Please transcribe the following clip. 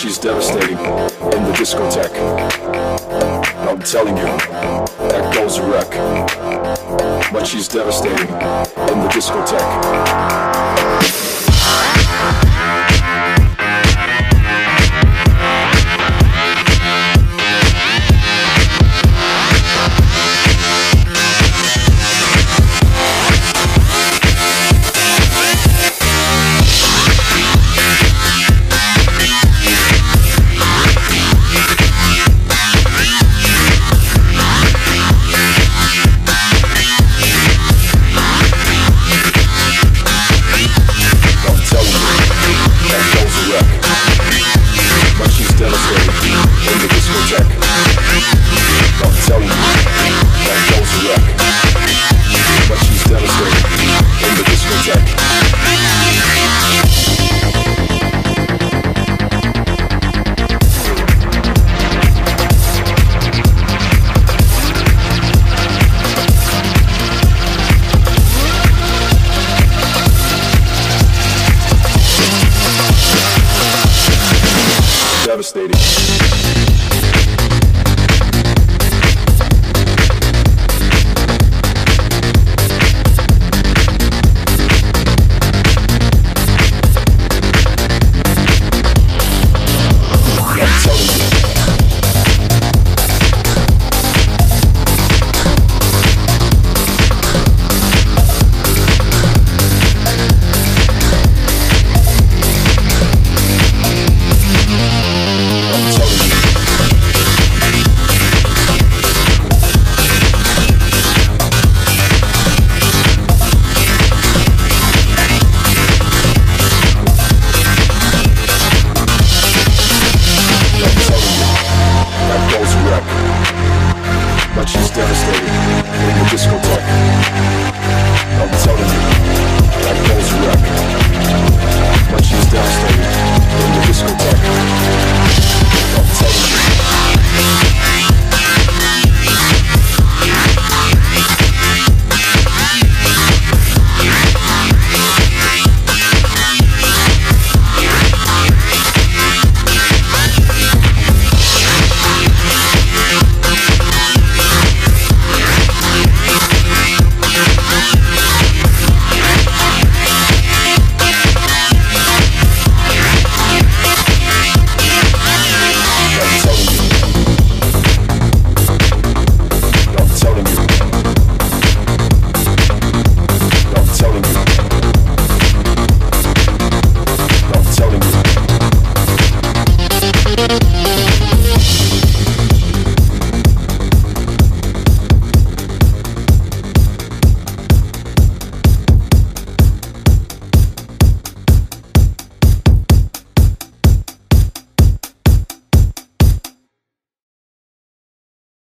she's devastating in the discotheque. I'm telling you, that goes a wreck. But she's devastating in the discotheque. devastated.